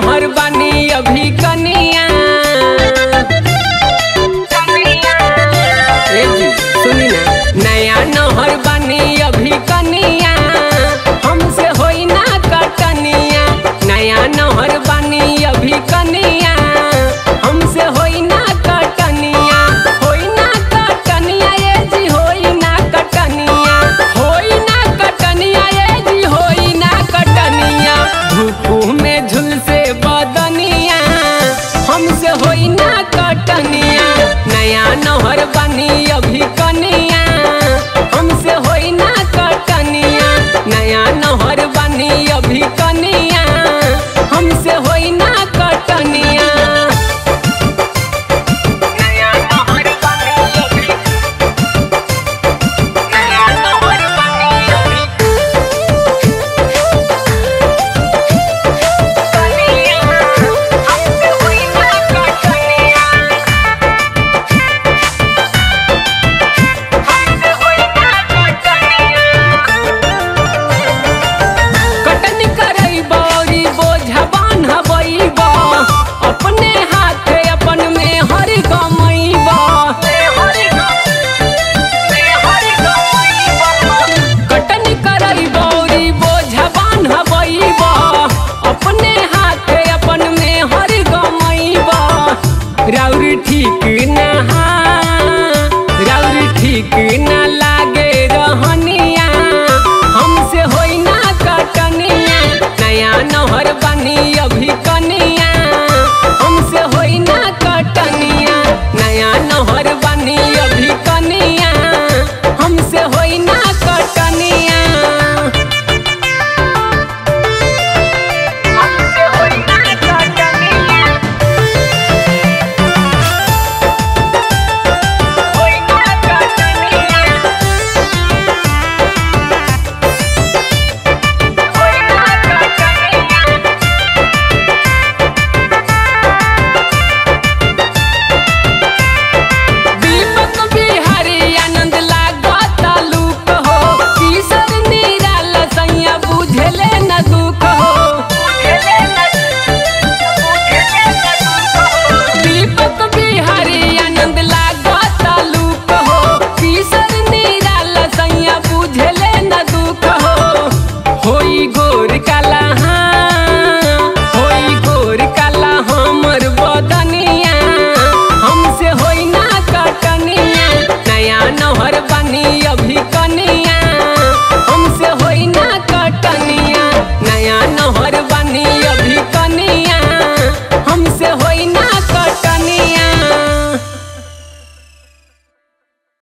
तोहर बनी टनिया नया नहर बनी अभी। ठीक नहा